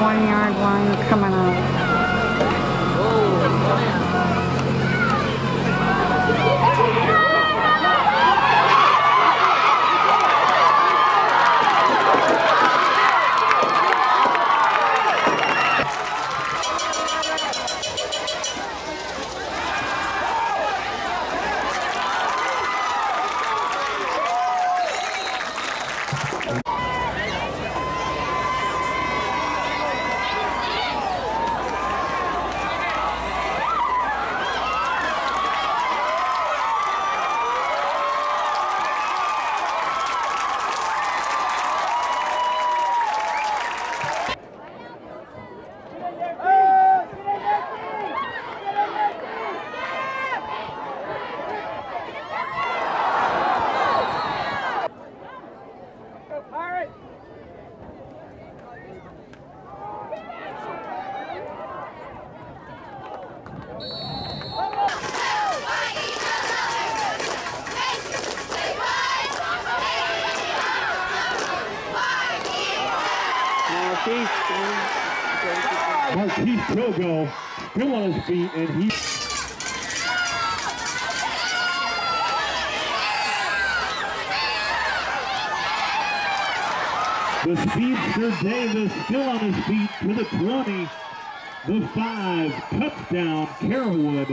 one yard line coming up. Marquise Togo still on his feet, and he. The speedster Davis still on his feet to the 20, the 5, touchdown Carrollwood.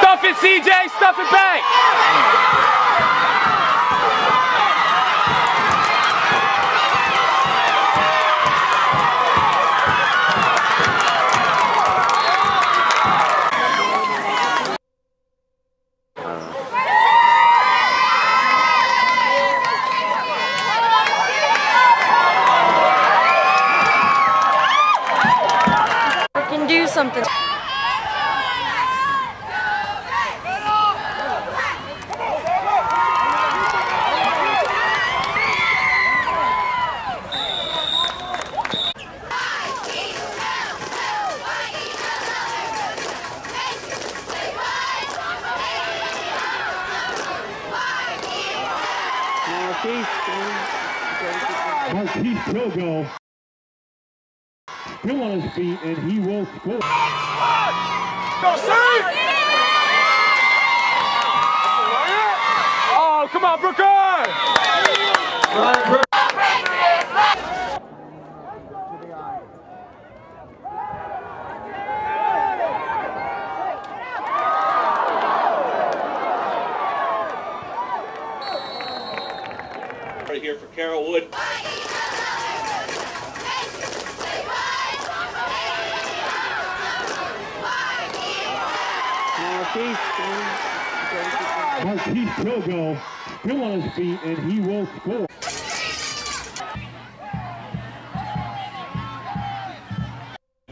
Stuff it, CJ. Stuff it back. Marquise Togo still on his feet, and he will score. Go, Oh, come on, Brooker! Right here for Carrollwood. Marquise Togo still on his feet, and he will score.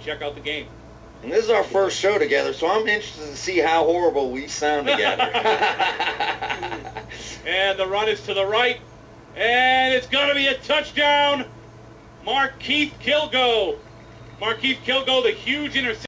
Check out the game. And this is our first show together, so I'm interested to see how horrible we sound together. And the run is to the right. And it's going to be a touchdown. Markeith Kilgo. Markeith Kilgo, the huge interception.